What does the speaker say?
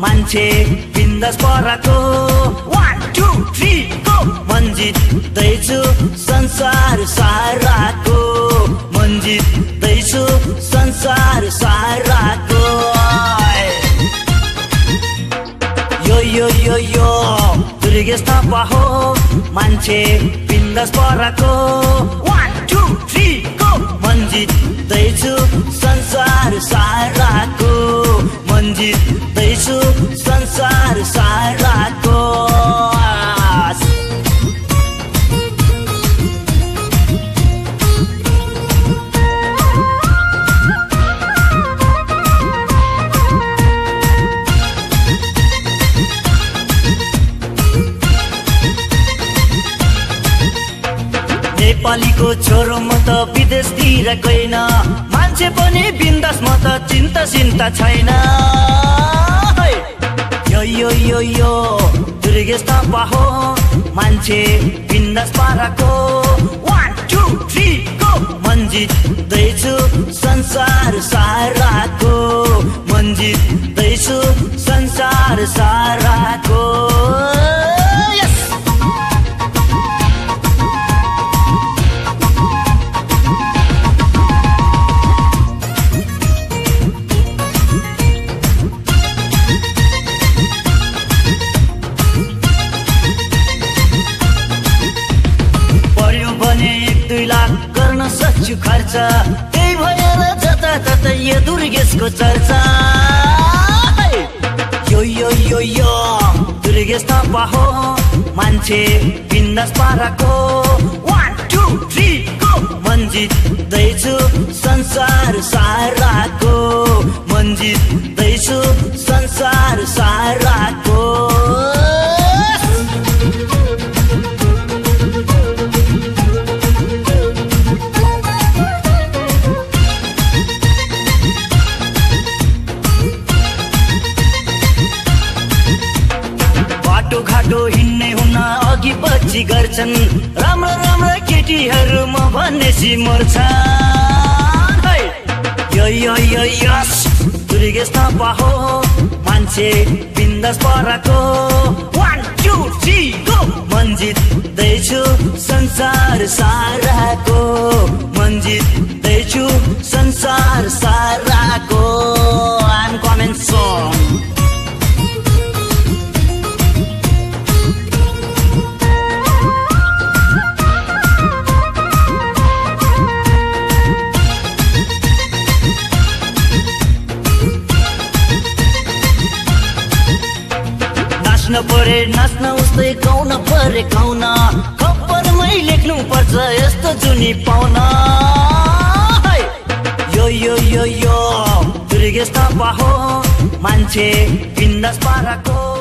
मान्छे बिन्दास पराको। वान टू थ्री गो मन जित्दैछु संसार साराको। मन जित्दैछु संसार साराको। यो यो यो यो। दुर्गेश थापा हो मान्छे बिन्दास पराको। वान टू थ्री गो मन नेपालीको छोरो म त विदेशतिर गइन। मान्छे पनि बिन्दास म त चिन्ता चिन्ता छैन। यो यो यो यो हो। मान्छे बिन्दास पाराको। वान टू थ्री गो मन जित्दैछु संसार साराको। गर्न सक्छु खर्च। त्यही भएर जताततै यो दुर्गेशको चर्चा। यो यो यो यो। दुर्गेश थापा हो मान्छे बिन्दास पाराको। वान टू थ्री गो मन जित्दैछु संसार साराको। मन जित्दैछु संसार साराको। हिँड्ने हुन अघि पछि गर्छन्। राम्रो राम्रो केटीहरू म भनेपछि मर्छ है। यो यो यो यस। हो। मान्छे बिन्दास पराको। वान टू थ्री गो मन जित्दैछु संसार साराको। नाच्न परे नाच्न उस्तै गाउन परे गाउन खबरमै लेख्नु पर्छ यस्तो जुनी पाउन। यो यो यो यो दुर्गेश हो मान्छे बिन्दास पाराको।